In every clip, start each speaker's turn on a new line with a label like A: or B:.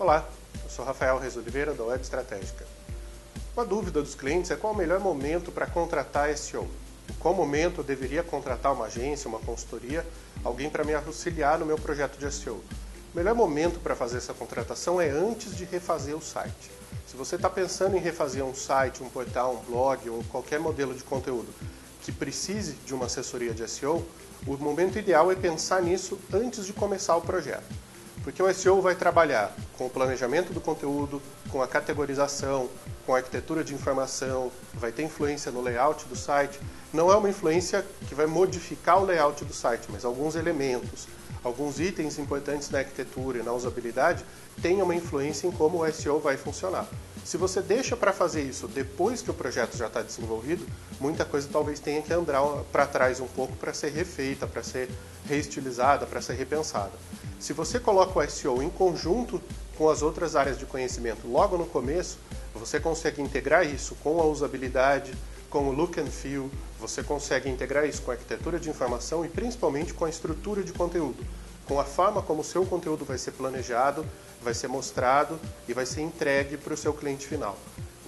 A: Olá, eu sou Rafael Reis Oliveira da Web Estratégica. Uma dúvida dos clientes é qual o melhor momento para contratar SEO. Em qual momento eu deveria contratar uma agência, uma consultoria, alguém para me auxiliar no meu projeto de SEO. O melhor momento para fazer essa contratação é antes de refazer o site. Se você está pensando em refazer um site, um portal, um blog ou qualquer modelo de conteúdo que precise de uma assessoria de SEO, o momento ideal é pensar nisso antes de começar o projeto. Porque o SEO vai trabalhar com o planejamento do conteúdo, com a categorização, com a arquitetura de informação, vai ter influência no layout do site. Não é uma influência que vai modificar o layout do site, mas alguns elementos, alguns itens importantes na arquitetura e na usabilidade têm uma influência em como o SEO vai funcionar. Se você deixa para fazer isso depois que o projeto já está desenvolvido, muita coisa talvez tenha que andar para trás um pouco para ser refeita, para ser reestilizada, para ser repensada. Se você coloca o SEO em conjunto com as outras áreas de conhecimento logo no começo, você consegue integrar isso com a usabilidade, com o look and feel, você consegue integrar isso com a arquitetura de informação e principalmente com a estrutura de conteúdo, com a forma como o seu conteúdo vai ser planejado, vai ser mostrado e vai ser entregue para o seu cliente final.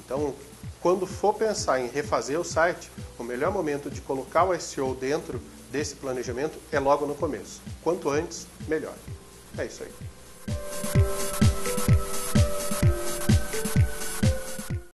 A: Então, quando for pensar em refazer o site, o melhor momento de colocar o SEO dentro desse planejamento é logo no começo. Quanto antes, melhor. É isso aí.